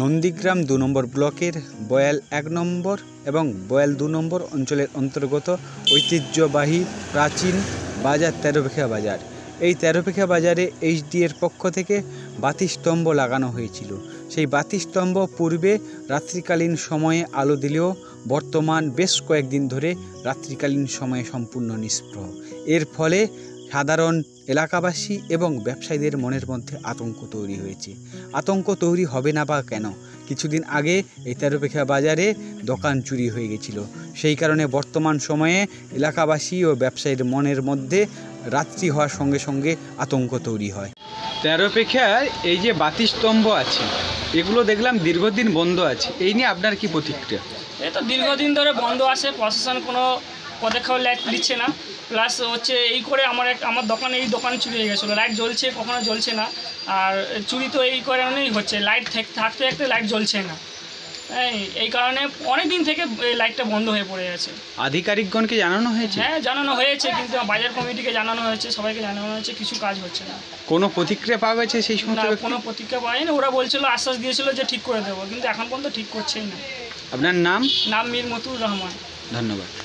নন্দীগ্রাম দু নম্বর ব্লকের বয়াল এক নম্বর এবং বয়াল দু নম্বর অঞ্চলের অন্তর্গত ঐতিহ্যবাহী প্রাচীন বাজার তেরোপেখা বাজার। এই তেরোপেখা বাজারে এইচডি এর পক্ষ থেকে বাতিস্তম্ভ লাগানো হয়েছিল। সেই বাতিস্তম্ভ পূর্বে রাত্রিকালীন সময়ে আলো দিলেও বর্তমান বেশ কয়েকদিন ধরে রাত্রিকালীন সময়ে সম্পূর্ণ নিষ্প্রহ। এর ফলে সাধারণ এলাকাবাসী এবং ব্যবসায়ীদের মনের মধ্যে আতঙ্ক তৈরি হয়েছে। আতঙ্ক তৈরি হবে না বা কেন? কিছুদিন আগে এই তেরোপেখা বাজারে দোকান চুরি হয়ে গেছিল। সেই কারণে বর্তমান সময়ে এলাকাবাসী ও ব্যবসায়ীর মনের মধ্যে রাত্রি হওয়ার সঙ্গে সঙ্গে আতঙ্ক তৈরি হয়। তেরোপেখার এই যে বাতিস্তম্ভ আছে এগুলো দেখলাম দীর্ঘদিন বন্ধ আছে। এই নিয়ে আপনার কি প্রতিক্রিয়া? এই তো দীর্ঘদিন ধরে বন্ধ আছে। প্রশাসন কোনো পদক্ষেপ লাইট দিচ্ছে না। প্লাস হচ্ছে এই করে আমার এক আমার দোকানে এই দোকান চুরি হয়ে গেছিল। লাইট জ্বলছে কখনো জ্বলছে না। আর চুরি তো এই কারণেই হচ্ছে। লাইট থাকতে থাকতে লাইট জ্বলছে না। এই এই কারণে অনেক দিন থেকে এই লাইটটা বন্ধ হয়ে পড়ে আছে। আধিকারিকগণকে জানানো হয়েছে? হ্যাঁ জানানো হয়েছে কিন্তু বাজার কমিটিকে জানানো হয়েছে সবাইকে জানানো হয়েছে কিছু কাজ হচ্ছে না। কোনো প্রতিক্রিয়া পাওয়া গেছে সেই সময় কোনো প্রতিক্রিয়া পাইনি ওরা বলছিল আশ্বাস দিয়েছিল যে ঠিক করে দেবো কিন্তু এখন পর্যন্ত ঠিক করছেই না। আপনার নাম? নাম মীর মতুর রহমান। ধন্যবাদ।